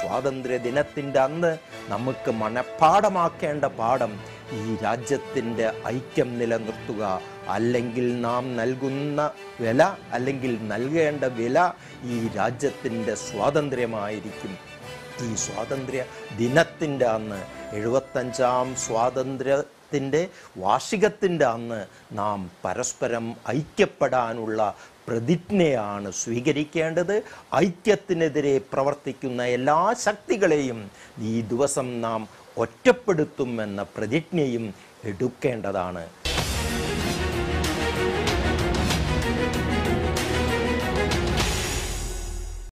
സ്വാതന്ത്ര്യ ദിനത്തിന്റെ അന്ന് നമുക്ക് മണപ്പാടമാക്കേണ്ട പാഠം ഈ രാജ്യത്തിന്റെ ഐക്യം നിലനിർത്തുക. അല്ലെങ്കിൽ നാം നൽകുന്ന വില അല്ലെങ്കിൽ നൽകേണ്ട വില ഈ രാജ്യത്തിന്റെ സ്വാതന്ത്ര്യമായിരിക്കും. ഈ സ്വാതന്ത്ര്യ ദിനത്തിന്റെ അന്ന് എഴുപത്തഞ്ചാം സ്വാതന്ത്ര്യത്തിന്റെ വാർഷികത്തിന്റെ അന്ന് നാം പരസ്പരം ഐക്യപ്പെടാനുള്ള പ്രതിജ്ഞയാണ് സ്വീകരിക്കേണ്ടത്. ഐക്യത്തിനെതിരെ പ്രവർത്തിക്കുന്ന എല്ലാ ശക്തികളെയും ഈ ദിവസം നാം ഒറ്റപ്പെടുത്തുമെന്ന പ്രതിജ്ഞയും എടുക്കേണ്ടതാണ്.